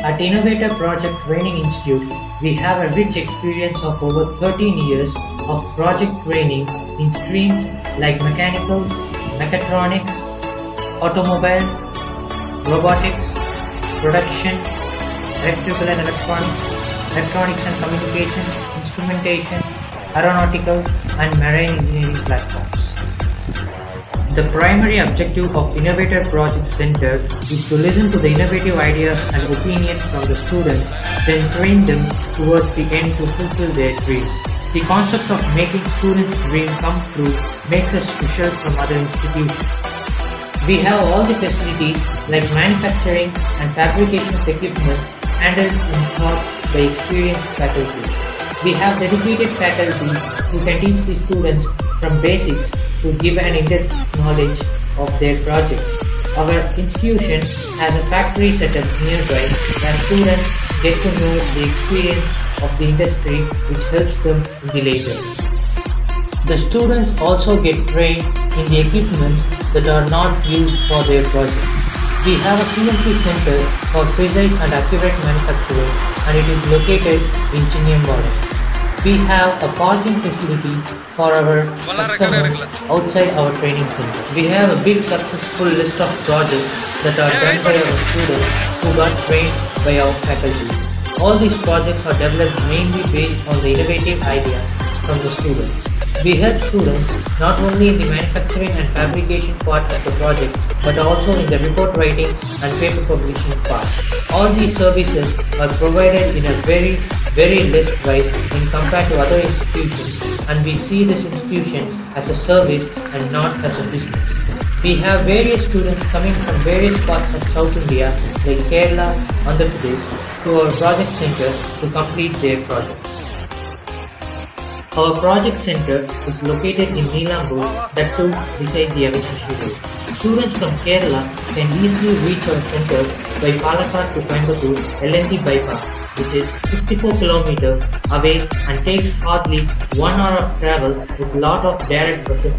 At Innovator Project Training Institute, we have a rich experience of over 13 years of project training in streams like mechanical, mechatronics, automobile, robotics, production, electrical and electronics, electronics and communication, instrumentation, aeronautical and marine engineering platforms. The primary objective of Innovator Project Center is to listen to the innovative ideas and opinions from the students, then train them towards the end to fulfill their dreams. The concept of making students' dream come true makes us special from other institutions. We have all the facilities like manufacturing and fabrication of equipment handled in house by experienced faculty. We have dedicated faculty who can teach the students from basics to give an in-depth knowledge of their project. Our institution has a factory setup nearby where students get to know the experience of the industry which helps them in the later. The students also get trained in the equipment that are not used for their project. We have a CNC center for precise and accurate manufacturing and it is located in Chinniyambada. We have a parking facility for our customers outside our training center. We have a big successful list of projects that are done by our students who got trained by our faculty. All these projects are developed mainly based on the innovative ideas from the students. We help students not only in the manufacturing and fabrication part of the project but also in the report writing and paper publishing part. All these services are provided in a very, very less price in compared to other institutions and we see this institution as a service and not as a business. We have various students coming from various parts of South India like Kerala, Andhra Pradesh to our project center to complete their projects. Our project center is located in Neelambur, that too beside the Avinashi Road. Students from Kerala can easily reach our center by Palakkad to Coimbatore LNT bypass, which is 64 kilometers away and takes hardly one hour of travel with lot of direct buses